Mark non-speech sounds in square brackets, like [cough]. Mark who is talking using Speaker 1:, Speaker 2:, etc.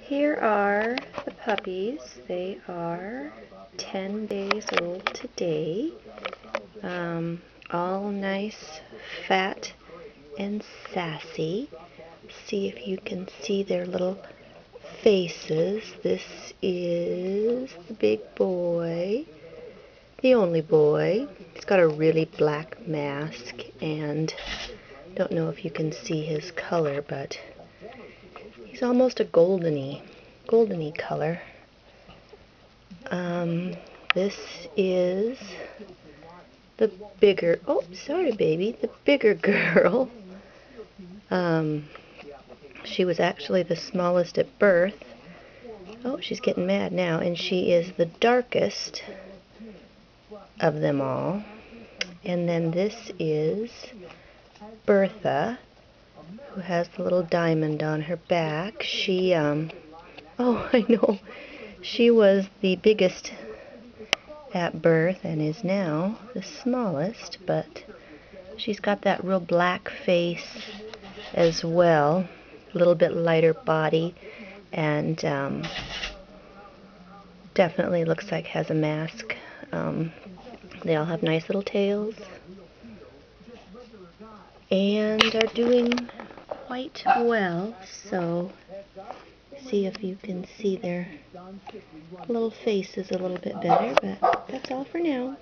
Speaker 1: Here are the puppies. They are 10 days old today. Um, all nice, fat, and sassy. See if you can see their little faces. This is the big boy, the only boy. He's got a really black mask and don't know if you can see his color, but he's almost a goldeny, goldeny color. Um, this is the bigger, oh, sorry, baby, the bigger [laughs] girl. Um, she was actually the smallest at birth. Oh, she's getting mad now, and she is the darkest of them all. And then this is Bertha, who has the little diamond on her back. She, um, oh, [laughs] I know, she was the biggest at birth and is now the smallest, but she's got that real black face as well, a little bit lighter body, and um, definitely looks like has a mask. Um, they all have nice little tails and are doing quite well, so see if you can see their little faces a little bit better, but that's all for now.